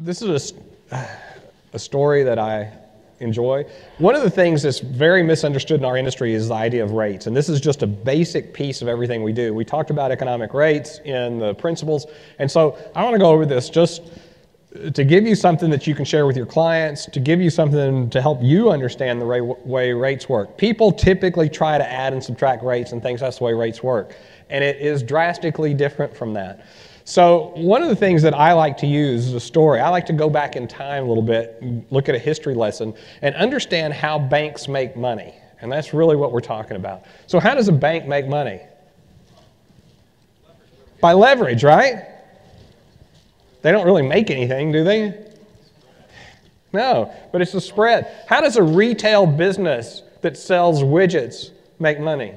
this is a, a story that I enjoy. One of the things that's very misunderstood in our industry is the idea of rates. And this is just a basic piece of everything we do. We talked about economic rates in the principles. And so I want to go over this just to give you something that you can share with your clients, to give you something to help you understand the way rates work. People typically try to add and subtract rates and think that's the way rates work. And it is drastically different from that. So, one of the things that I like to use is a story. I like to go back in time a little bit, look at a history lesson, and understand how banks make money. And that's really what we're talking about. So, how does a bank make money? By leverage, right? They don't really make anything, do they? No, but it's a spread. How does a retail business that sells widgets make money?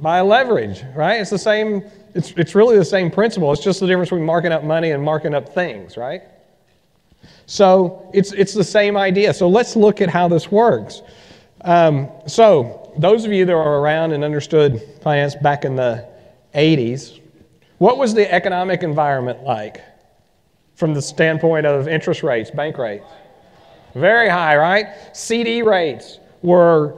By leverage, right? It's the same it's, it's really the same principle. It's just the difference between marking up money and marking up things, right? So it's, it's the same idea. So let's look at how this works. Um, so, those of you that are around and understood finance back in the 80s, what was the economic environment like from the standpoint of interest rates, bank rates? Very high, right? CD rates were,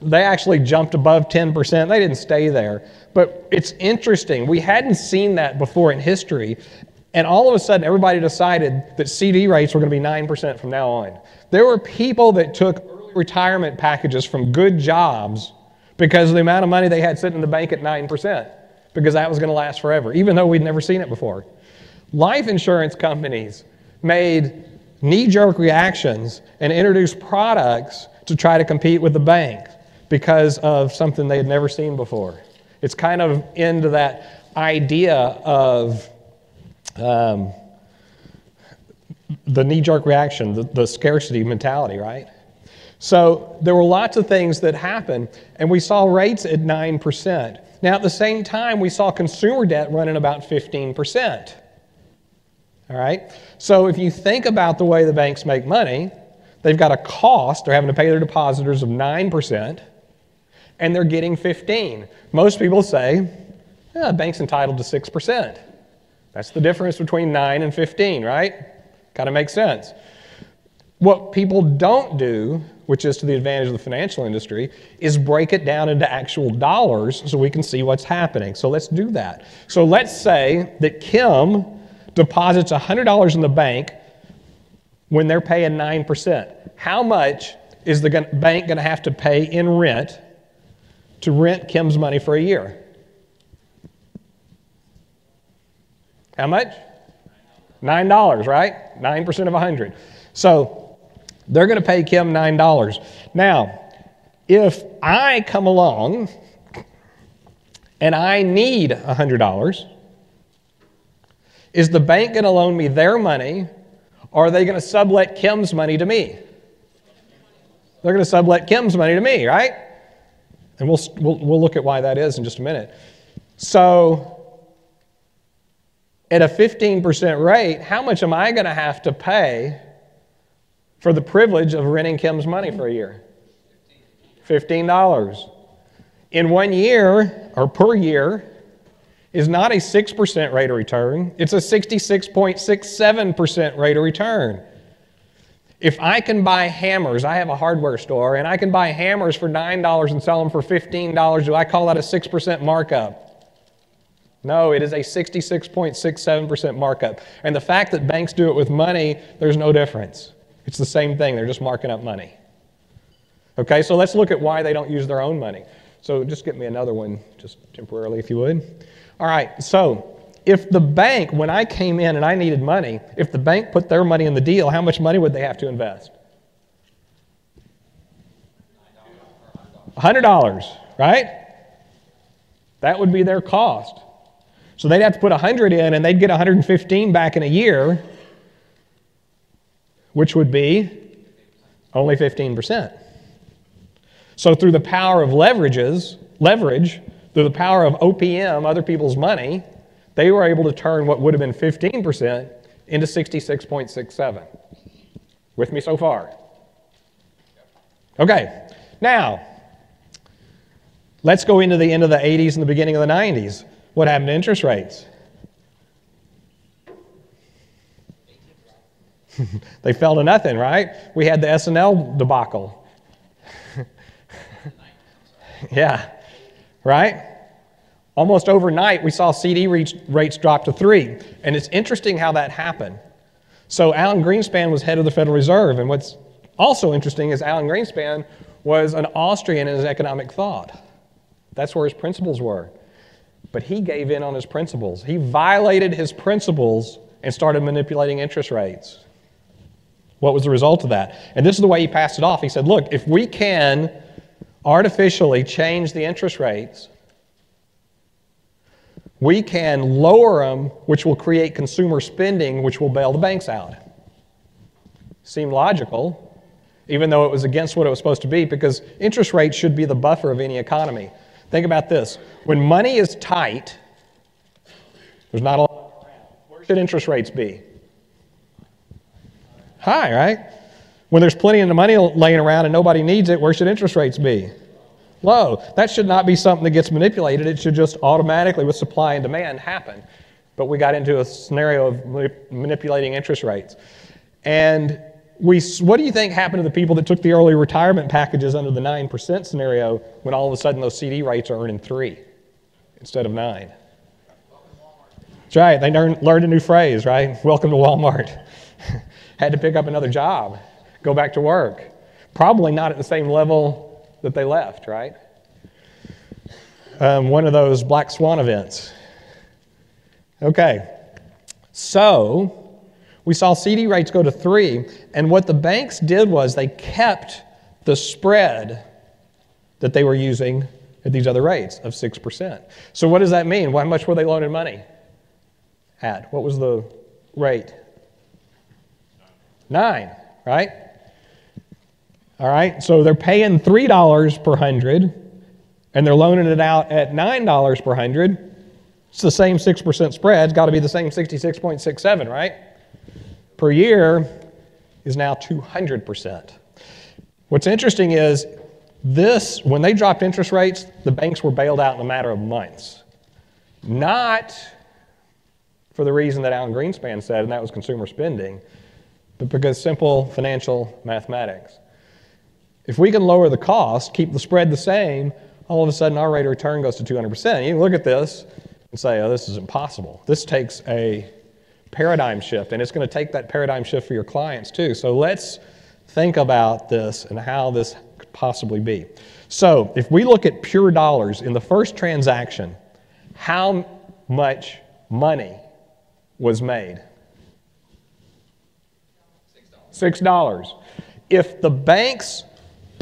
they actually jumped above 10%. They didn't stay there. But it's interesting. We hadn't seen that before in history. And all of a sudden, everybody decided that CD rates were going to be 9% from now on. There were people that took early retirement packages from good jobs because of the amount of money they had sitting in the bank at 9%, because that was going to last forever, even though we'd never seen it before. Life insurance companies made knee jerk reactions and introduced products to try to compete with the bank because of something they had never seen before. It's kind of into that idea of um, the knee jerk reaction, the, the scarcity mentality, right? So there were lots of things that happened, and we saw rates at 9%. Now, at the same time, we saw consumer debt running about 15%. All right? So if you think about the way the banks make money, they've got a cost, they're having to pay their depositors of 9% and they're getting 15. Most people say, yeah, bank's entitled to 6%. That's the difference between 9 and 15, right? Kind of makes sense. What people don't do, which is to the advantage of the financial industry, is break it down into actual dollars so we can see what's happening. So let's do that. So let's say that Kim deposits $100 in the bank when they're paying 9%. How much is the bank going to have to pay in rent to rent Kim's money for a year. How much? Nine dollars, right? Nine percent of a hundred. So they're going to pay Kim nine dollars. Now, if I come along and I need a hundred dollars, is the bank going to loan me their money, or are they going to sublet Kim's money to me? They're going to sublet Kim's money to me, right? And we'll, we'll, we'll look at why that is in just a minute. So, at a 15% rate, how much am I going to have to pay for the privilege of renting Kim's money for a year? $15. In one year, or per year, is not a 6% rate of return, it's a 66.67% rate of return. If I can buy hammers, I have a hardware store, and I can buy hammers for $9 and sell them for $15, do I call that a 6% markup? No, it is a 66.67% markup. And the fact that banks do it with money, there's no difference. It's the same thing, they're just marking up money. Okay, so let's look at why they don't use their own money. So just get me another one, just temporarily, if you would. All right, so if the bank, when I came in and I needed money, if the bank put their money in the deal, how much money would they have to invest? $100, right? That would be their cost. So they'd have to put 100 in and they'd get 115 back in a year, which would be only 15%. So through the power of leverages, leverage, through the power of OPM, other people's money, they were able to turn what would have been 15% into 66.67. With me so far? Okay, now, let's go into the end of the 80s and the beginning of the 90s. What happened to interest rates? they fell to nothing, right? We had the S&L debacle. yeah, right? Almost overnight, we saw CD rates drop to three. And it's interesting how that happened. So, Alan Greenspan was head of the Federal Reserve. And what's also interesting is Alan Greenspan was an Austrian in his economic thought. That's where his principles were. But he gave in on his principles. He violated his principles and started manipulating interest rates. What was the result of that? And this is the way he passed it off. He said, Look, if we can artificially change the interest rates, we can lower them, which will create consumer spending, which will bail the banks out. Seemed logical, even though it was against what it was supposed to be, because interest rates should be the buffer of any economy. Think about this when money is tight, there's not a lot. Where should interest rates be? High, right? When there's plenty of money laying around and nobody needs it, where should interest rates be? Low. That should not be something that gets manipulated. It should just automatically, with supply and demand, happen. But we got into a scenario of manipulating interest rates. And we, what do you think happened to the people that took the early retirement packages under the 9% scenario when all of a sudden those CD rates are earning 3 instead of 9? That's right. They learned, learned a new phrase, right? Welcome to Walmart. Had to pick up another job, go back to work. Probably not at the same level that they left, right? Um, one of those black swan events. Okay, so we saw CD rates go to three, and what the banks did was they kept the spread that they were using at these other rates of 6%. So, what does that mean? How much were they loaning money at? What was the rate? Nine, right? All right, so they're paying $3 per hundred and they're loaning it out at $9 per hundred. It's the same 6% spread. It's got to be the same 66.67, right? Per year is now 200%. What's interesting is this, when they dropped interest rates, the banks were bailed out in a matter of months. Not for the reason that Alan Greenspan said, and that was consumer spending, but because simple financial mathematics. If we can lower the cost, keep the spread the same, all of a sudden our rate of return goes to 200%. You can look at this and say, oh, this is impossible. This takes a paradigm shift, and it's going to take that paradigm shift for your clients too. So let's think about this and how this could possibly be. So if we look at pure dollars in the first transaction, how much money was made? Six dollars. If the banks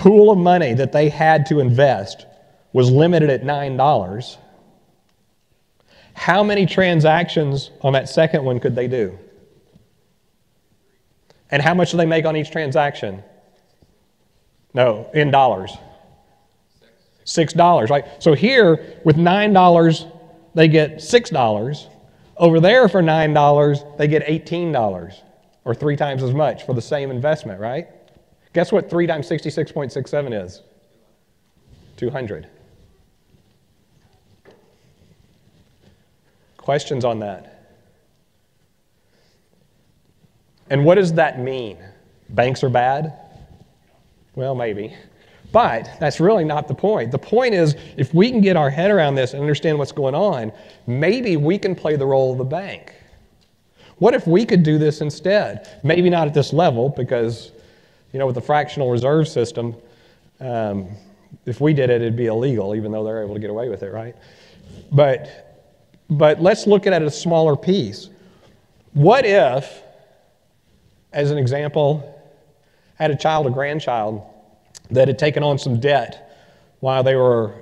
pool of money that they had to invest was limited at $9, how many transactions on that second one could they do? And how much do they make on each transaction? No, in dollars. Six dollars, right? So here, with nine dollars, they get six dollars. Over there, for nine dollars, they get eighteen dollars, or three times as much for the same investment, right? Guess what 3 times 66.67 is? 200. Questions on that? And what does that mean? Banks are bad? Well, maybe. But that's really not the point. The point is, if we can get our head around this and understand what's going on, maybe we can play the role of the bank. What if we could do this instead? Maybe not at this level, because you know, with the fractional reserve system, um, if we did it, it'd be illegal, even though they're able to get away with it, right? But, but let's look at it a smaller piece. What if, as an example, had a child, a grandchild, that had taken on some debt while they were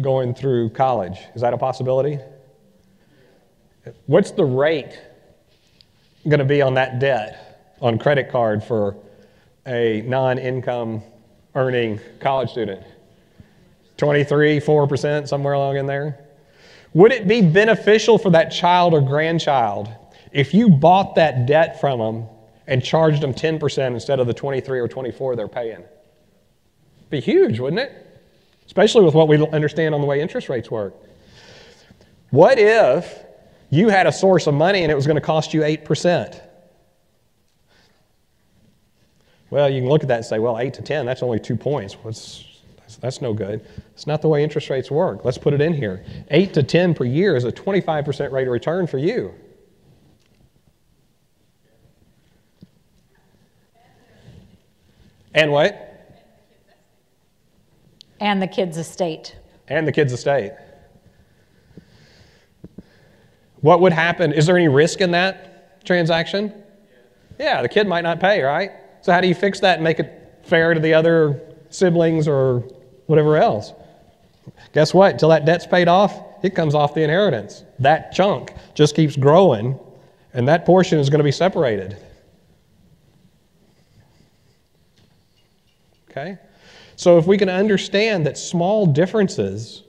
going through college? Is that a possibility? What's the rate going to be on that debt on credit card for a non income earning college student? 23, 4%, somewhere along in there? Would it be beneficial for that child or grandchild if you bought that debt from them and charged them 10% instead of the 23 or 24 they're paying? Be huge, wouldn't it? Especially with what we understand on the way interest rates work. What if you had a source of money and it was going to cost you 8%? Well, you can look at that and say, well, 8 to 10, that's only two points. What's, that's, that's no good. It's not the way interest rates work. Let's put it in here. 8 to 10 per year is a 25% rate of return for you. And what? And the kid's estate. And the kid's estate. What would happen? Is there any risk in that transaction? Yeah, the kid might not pay, right? So, how do you fix that and make it fair to the other siblings or whatever else? Guess what? Until that debt's paid off, it comes off the inheritance. That chunk just keeps growing, and that portion is going to be separated. Okay? So if we can understand that small differences,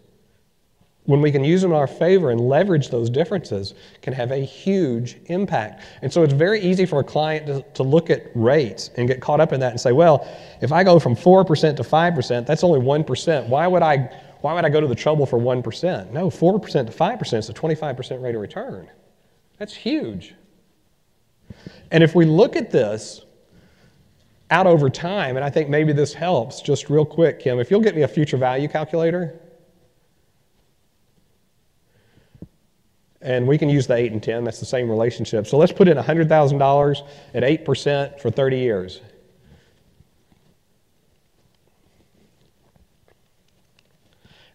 when we can use them in our favor and leverage those differences, can have a huge impact. And so it's very easy for a client to, to look at rates and get caught up in that and say, well, if I go from 4% to 5%, that's only 1%. Why would I, why would I go to the trouble for 1%? No, 4% to 5% is a 25% rate of return. That's huge. And if we look at this out over time, and I think maybe this helps just real quick, Kim, if you'll get me a future value calculator. And we can use the 8 and 10, that's the same relationship. So let's put in $100,000 at 8% for 30 years.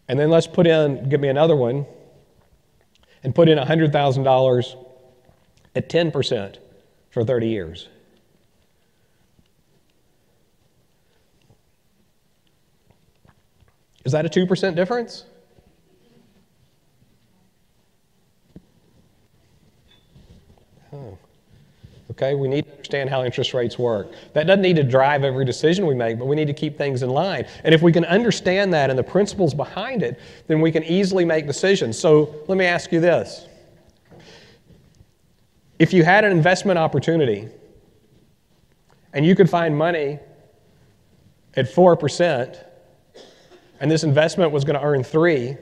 And then let's put in, give me another one, and put in $100,000 at 10% for 30 years. Is that a 2% difference? Okay, we need to understand how interest rates work. That doesn't need to drive every decision we make, but we need to keep things in line. And if we can understand that and the principles behind it, then we can easily make decisions. So let me ask you this. If you had an investment opportunity and you could find money at 4%, and this investment was going to earn three,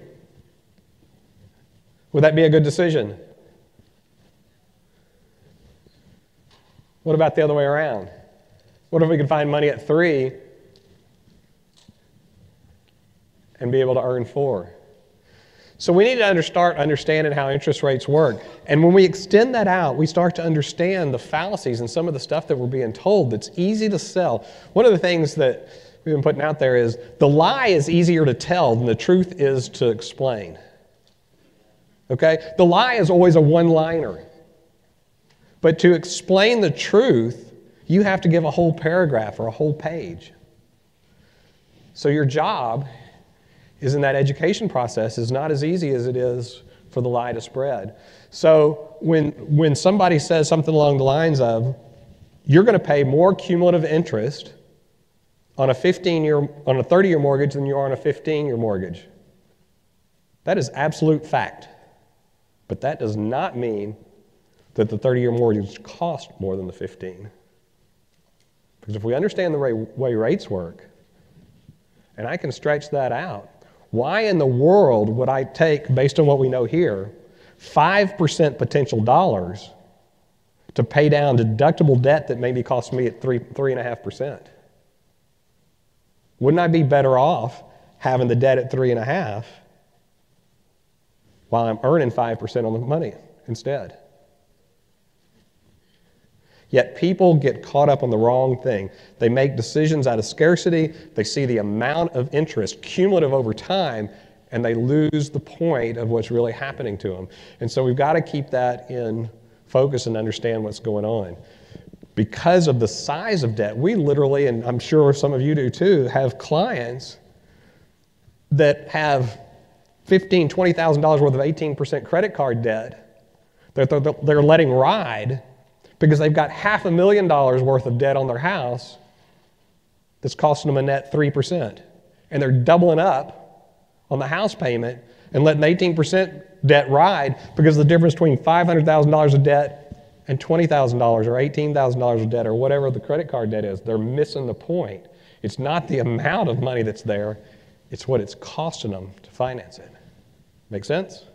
would that be a good decision? What about the other way around? What if we could find money at three and be able to earn four? So we need to start understanding how interest rates work. And when we extend that out, we start to understand the fallacies and some of the stuff that we're being told that's easy to sell. One of the things that we've been putting out there is the lie is easier to tell than the truth is to explain. Okay? The lie is always a one liner. But to explain the truth, you have to give a whole paragraph or a whole page. So your job is in that education process is not as easy as it is for the lie to spread. So when, when somebody says something along the lines of, you're going to pay more cumulative interest on a 15 year, on a 30 year mortgage than you are on a 15 year mortgage. That is absolute fact. But that does not mean that the 30 year mortgage cost more than the 15. Because if we understand the way, rates work, and I can stretch that out, why in the world would I take, based on what we know here, 5% potential dollars to pay down deductible debt that maybe cost me at 3, 3.5%? Wouldn't I be better off having the debt at three and a half while I'm earning 5% on the money instead? Yet people get caught up on the wrong thing. They make decisions out of scarcity, they see the amount of interest cumulative over time, and they lose the point of what's really happening to them. And so we've got to keep that in focus and understand what's going on because of the size of debt, we literally, and I'm sure some of you do too, have clients that have $15,000, $20,000 worth of 18% credit card debt that they're, they're letting ride because they've got half a million dollars worth of debt on their house that's costing them a net 3%. And they're doubling up on the house payment and letting 18% debt ride because the difference between $500,000 of debt and $20,000 or $18,000 of debt or whatever the credit card debt is, they're missing the point. It's not the amount of money that's there, it's what it's costing them to finance it. Make sense?